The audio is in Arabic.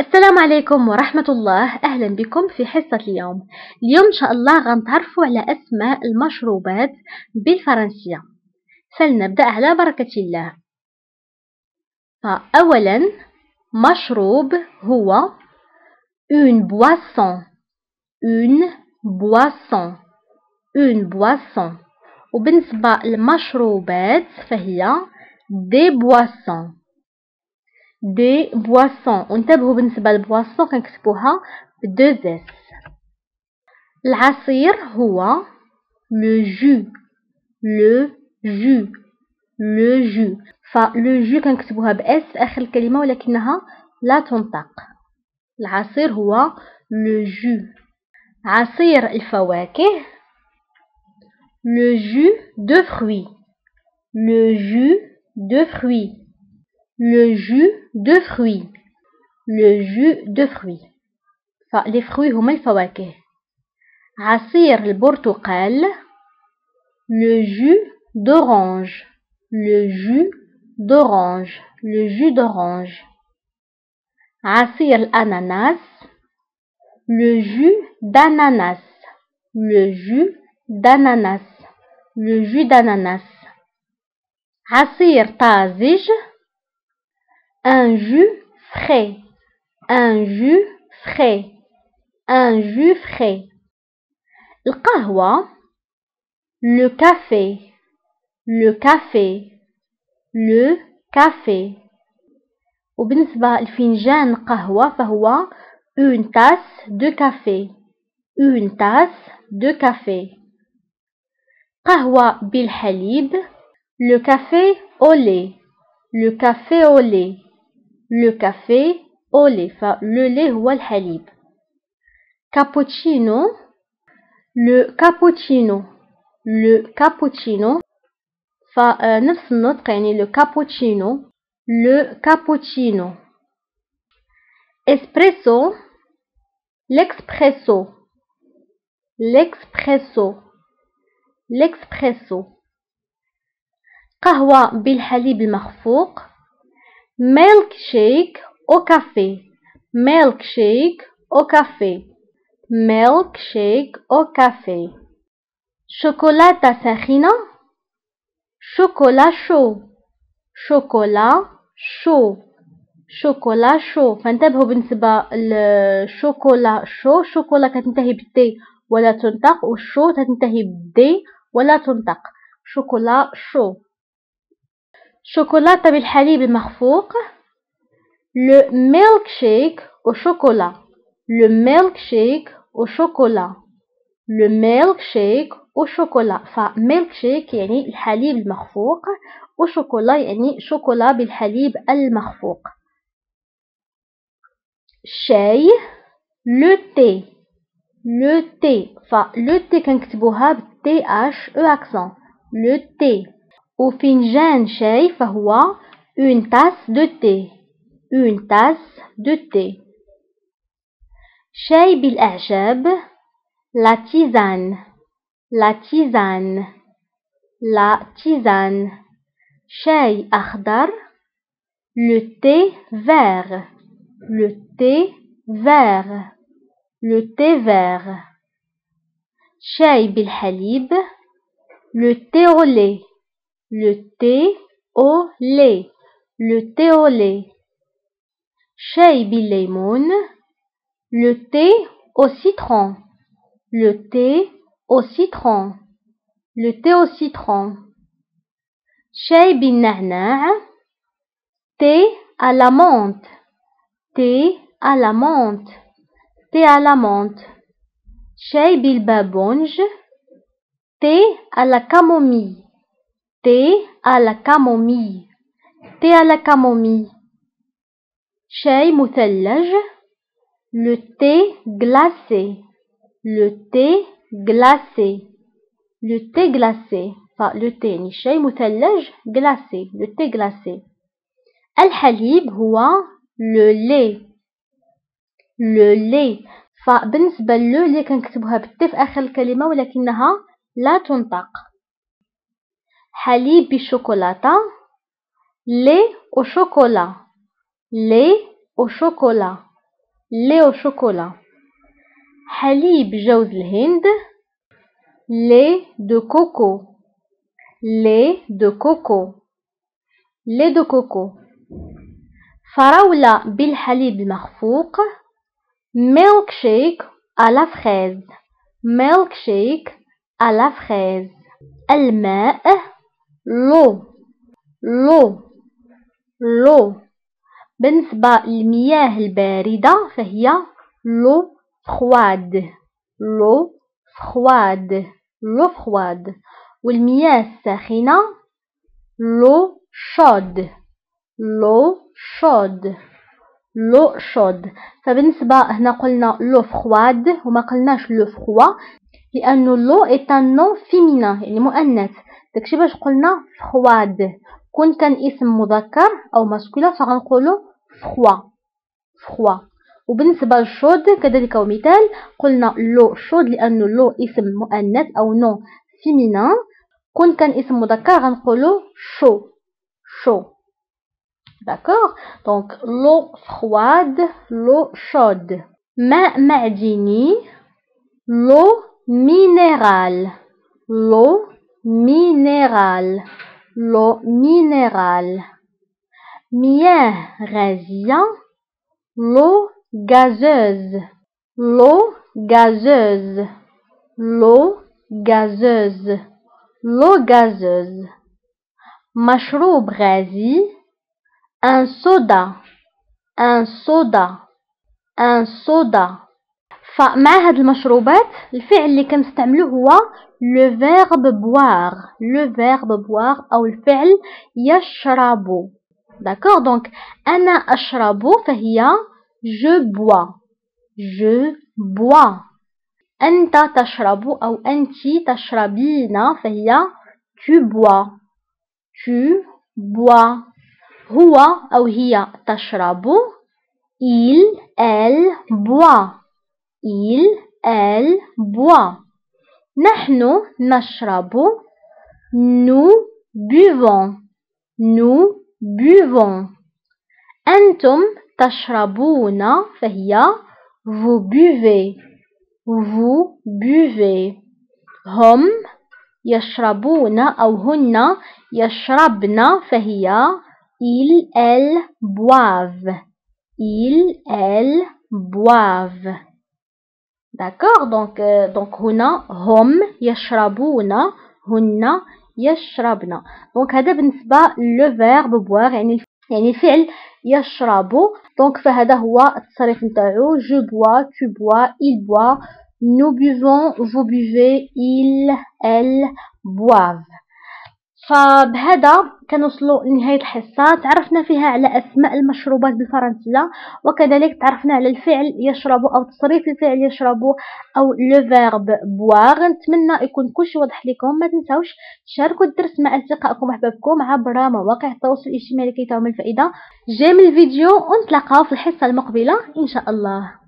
السلام عليكم ورحمة الله. أهلا بكم في حصة اليوم. اليوم إن شاء الله غنتعرفوا على أسماء المشروبات بالفرنسية. فلنبدأ على بركة الله. فأولا مشروب هو une boisson. une boisson. une boisson. وبالنسبة للمشروبات فهي des boissons. des boissons وانتبهوا بالنسبة لل boissons كنكتبوها ب deux s العصير هو le jus le jus le jus ف le jus كنكتبوها ب s في اخر الكلمة ولكنها لا تنطق العصير هو le jus عصير الفواكه le jus de fruits le jus de fruits le jus de fruits le jus de fruits فلي fruits هما الفواكه عصير البرتقال le jus d'orange le jus d'orange le jus d'orange عصير الأناناس le jus d'ananas le jus d'ananas le jus d'ananas عصير طازج un jus frais, un jus frais, un jus frais. Le kahwa, le café, le café, le café. وبالنسبة لفنجان قهوة فهو une tasse de café une tasse de café قهوة بالحليب le café au lait le café au lait le café au lait le lait هو الحليب cappuccino le cappuccino le cappuccino فنفس النطق يعني le cappuccino le cappuccino espresso l'expresso l'expresso l'expresso قهوة بالحليب المخفوق milkshake au café? Milkshake au café? Milkshake au café? شوكولاتة ساخنة شوكولا شو شوكولا شو شوكولا شو فانتبهوا بالنسبة للشوكولا شو شوكولا كتنتهي بالتي ولا تنطق والشو تنتهي بالدي ولا تنطق. شوكولا شو شوكولاتة بالحليب المخفوق le milkshake au chocolat. Le milkshake au chocolat. Le milkshake au chocolat. فميلكشيك يعني الحليب المخفوق وشوكولا يعني شوكولا بالحليب المخفوق. الشاي le thé le thé ف le thé كنكتبوها بال t h é accent le thé أو فنجان شاي فهو une tasse de thé. Une tasse de thé. Shay bil la tisane. La tisane. La tisane. Shay akhdar, le thé vert. Le thé vert. Le thé vert. Shay bil halib, le thé au lait le thé au lait, le thé au lait. le thé au citron, le thé au citron, le thé au citron. thé à la menthe, thé à la menthe, thé à la menthe. Shay babonj, thé à la camomille. Thé à la camomille thé à la camomille شاي مثلج le thé glacé le thé glacé le thé glacé le thé يعني شاي مثلج glacé le thé glacé الحليب هو le lait le lait فبالنسبة لو اللي كنكتبوها بال t في آخر الكلمة ولكنها لا تنطق حليب الشوكولاتة lait au chocolat lait au chocolat lait au chocolat حليب جوز الهند lait de coco lait de coco lait de coco. فراولة بالحليب المخفوق ميلك شيك على فخيز ميلك شيك على فخيز الماء لو لو لو. بالنسبة للمياه الباردة فهي لو فخواد لو فخواد لو فخواد والمياه الساخنة l'eau chaude l'eau chaude l'eau chaude فبالنسبة هنا قلنا l'eau froide وما قلناش l'eau froid لأن l'eau est un nom féminin يعني مؤنث. داكشي باش قلنا froide كون كان اسم مذكر أو masculin فغنقولو froid froid وبالنسبة لل chaude كذلك ومثال قلنا l'eau chaude لأنه l'eau اسم مؤنث أو nom فيمينان كون كان اسم مذكر غنقولو شو. شو. D'accord. Donc, l'eau froide, l'eau chaude. ماء معدني, l'eau minérale. L'eau minéral, l'eau minérale. Mien résien, l'eau gazeuse, l'eau gazeuse, l'eau gazeuse, l'eau gazeuse. مشروب غازي, un soda, un soda, un soda. فمع هاد المشروبات الفعل اللي كنستعملوه هو le verbe boire le verbe boire أو الفعل يشرب. d'accord donc أنا أشرب فهي جو بوا جو بوا أنت تشرب أو أنت تشربين فهي tu bois. Tu bois. هو أو هي تشرب il elle boit. il elle boit نحن نشرب nous buvons nous buvons أنتم تشربون فهي vous buvez vous buvez هم يشربون أو هن يشربن فهي Ils, elles boivent. Ils, elles boivent. D'accord Donc, euh, donc هنا هم يشربون هن يشربن دونك هذا بالنسبة لو فيرب بوار يعني يعني الفعل يشرب دونك فهذا هو التصريف نتاعو جو بوا tu bois il boit nous buvons vous buvez ils elles boivent فبهذا كنوصلوا لنهاية الحصة. تعرفنا فيها على أسماء المشروبات بالفرنسية وكذلك تعرفنا على الفعل يشرب أو تصريف الفعل يشرب أو le verbe boire نتمنى يكون كلشي واضح لكم. ما تنساوش تشاركوا الدرس مع أصدقائكم وأحبابكم عبر مواقع التواصل الاجتماعي لكي تعم الفائدة. j'aime الفيديو ونتلاقاو في الحصة المقبلة إن شاء الله.